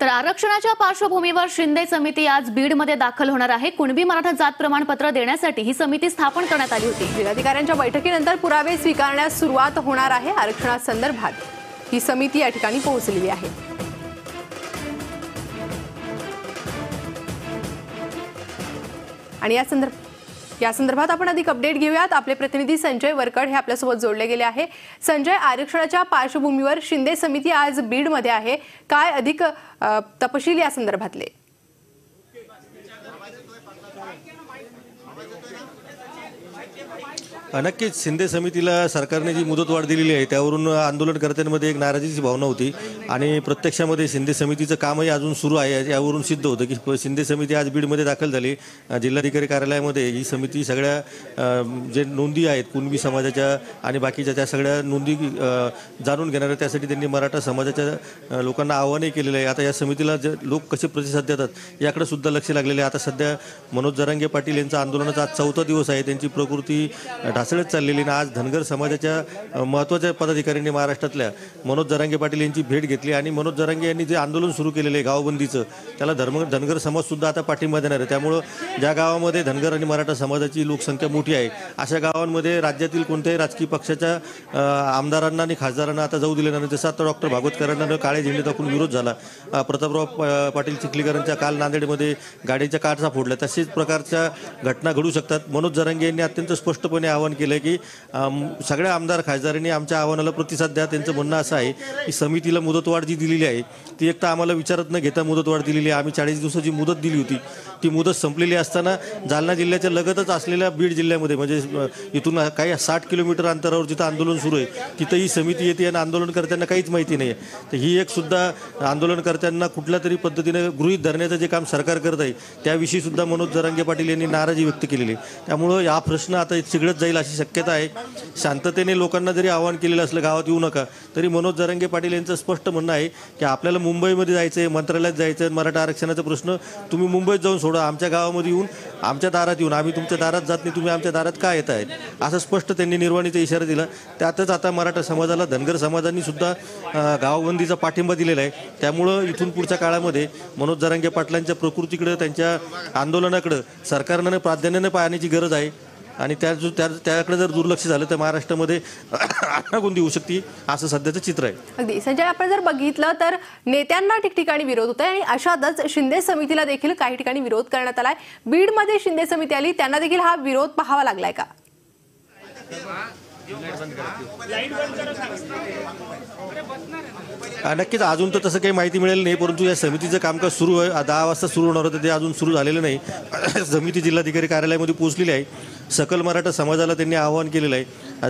तर आरक्षणाच्या पार्श्वभूमीवर शिंदे समिती आज बीडमध्ये दाखल होणार आहे. कुणबी मराठा जात प्रमाणपत्र देण्यासाठी ही समिती स्थापन करण्यात आली होती. जिल्हाधिकाऱ्यांच्या बैठकीनंतर पुरावे स्वीकारण्यास सुरुवात होणार आहे आरक्षणासंदर्भात ही समिती या ठिकाणी पोहोचलेली आहे. आणि या संदर्भात या संदर्भात आपण अधिक अपडेट घेऊयात. आपले प्रतिनिधी संजय वरकड हे आपल्यासोबत जोडले गेले आहे. संजय आरक्षणाच्या पार्श्वभूमीवर शिंदे समिती आज बीडमध्ये आहे. काय अधिक तपशील या संदर्भातले? नक्कीच शिंदे समितीला सरकारने जी मुदतवाढ दिलेली आहे त्यावरून आंदोलनकर्त्यांमध्ये एक नाराजीची भावना होती. आणि प्रत्यक्षामध्ये शिंदे समितीचं कामही अजून सुरू आहे यावरून सिद्ध होतं की शिंदे समिती आज बीडमध्ये दाखल झाली. जिल्हाधिकारी कार्यालयामध्ये ही समिती सगळ्या जे नोंदी आहेत कुणबी समाजाच्या आणि बाकीच्या त्या सगळ्या नोंदी जाणून घेणार त्यासाठी त्यांनी मराठा समाजाच्या लोकांना आव्हानही केलेलं आहे. आता या समितीला जे लोक कसे प्रतिसाद देतात याकडे सुद्धा लक्ष लागलेले आहे. आता सध्या मनोज जरांगे पाटील यांचा आंदोलनाचा आज चौथा दिवस आहे. त्यांची प्र प्रकृती ढासळत चाललेली आणि आज धनगर समाजाच्या महत्त्वाच्या पदाधिकाऱ्यांनी महाराष्ट्रातल्या मनोज जरांगे पाटील यांची भेट घेतली आणि मनोज जरांगे यांनी जे आंदोलन सुरू केलेलं आहे गावबंदीचं त्याला धर्म धनगर समाजसुद्धा आता पाठिंबा देणार आहे. त्यामुळं ज्या गावामध्ये धनगर आणि मराठा समाजाची लोकसंख्या मोठी आहे अशा गावांमध्ये राज्यातील कोणत्याही राजकीय पक्षाच्या आमदारांना आणि खासदारांना आता जाऊ दिले नाही. जसं आता डॉक्टर भागवतकरांना काळे झेंडे दाखवून विरोध झाला. प्रतापराव प- पाटील चिखलीकरांच्या काल नांदेडमध्ये गाडीच्या काठचा फोडल्या. तसेच प्रकारच्या घटना घडू शकतात. मनोज जरांगे यांनी अत्यंत स्पष्टपणे आवाहन केलं की सगळ्या आमदार खासदारांनी आमच्या आव्हानाला प्रतिसाद द्या. त्यांचं म्हणणं असं आहे की समितीला मुदतवाढ जी दिलेली आहे ती एक तर आम्हाला विचारत न घेता मुदतवाढ दिलेली आहे. आम्ही चाळीस दिवसाची मुदत दिली होती. ती मुदत संपलेली असताना जालना जिल्ह्याच्या लगतच असलेल्या बीड जिल्ह्यामध्ये म्हणजे इथून काही साठ किलोमीटर अंतरावर जिथं आंदोलन सुरू आहे तिथं ही समिती येते आणि आंदोलनकर्त्यांना काहीच माहिती नाही आहे तर ही एक सुद्धा आंदोलनकर्त्यांना कुठल्या तरी पद्धतीने गृहीत धरण्याचं जे काम सरकार करत आहे त्याविषयी सुद्धा मनोज जरांगे पाटील यांनी नाराजी व्यक्त केलेली आहे. त्यामुळं हा प्रश्न प्रश्न आता चिघळत जाईल अशी शक्यता आहे. शांततेने लोकांना जरी आवाहन केलेलं असलं गावात येऊ नका तरी मनोज जरांगे पाटील यांचं स्पष्ट म्हणणं आहे की आपल्याला मुंबईमध्ये जायचं आहे मंत्रालयात जायचं आहे मराठा आरक्षणाचा प्रश्न. तुम्ही मुंबईत जाऊन सोडा आमच्या गावामध्ये येऊन आमच्या दारात येऊन आम्ही तुमच्या दारात जात नाही तुम्ही आमच्या दारात का येत आहेत असं स्पष्ट त्यांनी निर्वाणीचा इशारा दिला. त्यातच आता मराठा समाजाला धनगर समाजांनी सुद्धा गावबंदीचा पाठिंबा दिलेला आहे. त्यामुळं इथून पुढच्या काळामध्ये मनोज जरांगे पाटलांच्या प्रकृतीकडं त्यांच्या आंदोलनाकडं सरकारनं प्राधान्यानं पाहण्याची गरज आहे. आणि त्या त्या त्याकडे जर दुर्लक्ष झालं तर महाराष्ट्रामध्ये गुंदी होऊ शकते असं सध्याचं चित्र आहे. अगदी. संजय आपण जर बघितलं तर नेत्यांना ठिकठिकाणी विरोध होत आहे आणि अशातच शिंदे समितीला देखील काही ठिकाणी विरोध करण्यात आलाय. बीडमध्ये शिंदे समिती आली त्यांना देखील हा विरोध पाहावा लागलाय का? नक्कीच अजून तर तसं काही माहिती मिळेल नाही परंतु या समितीचं कामकाज सुरू आहे. दहा वाजता सुरू होणार होतं ते अजून सुरू झालेलं नाही. समिती जिल्हाधिकारी कार्यालयामध्ये पोहोचलेली आहे. सकल मराठा समाजाला त्यांनी आवाहन केलेलं आहे.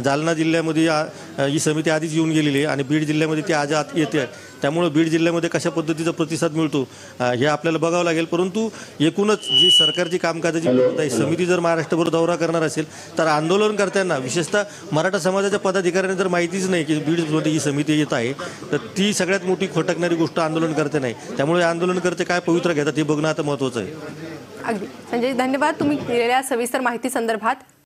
जालना जिल्ह्यामध्ये अ, ही समिती आधीच येऊन गेलेली आहे आणि बीड जिल्ह्यामध्ये ती आज आत येते आहे. त्यामुळं बीड जिल्ह्यामध्ये कशा पद्धतीचा प्रतिसाद मिळतो हे आपल्याला बघावं लागेल. परंतु एकूणच जी सरकारची कामकाजाची पद्धत आहे समिती जर महाराष्ट्रभर दौरा करणार असेल तर आंदोलनकर्त्यांना विशेषतः मराठा समाजाच्या पदाधिकाऱ्यांना जर माहितीच नाही की बीडमध्ये ही समिती येत आहे तर ती सगळ्यात मोठी खटकणारी गोष्ट आंदोलनकर्ते नाही. त्यामुळे आंदोलनकर्ते काय पवित्र घेतात हे बघणं आता महत्त्वाचं आहे. अगदी. संजय धन्यवाद. तुम्ही दिलेल्या सविस्तर माहिती संदर्भात.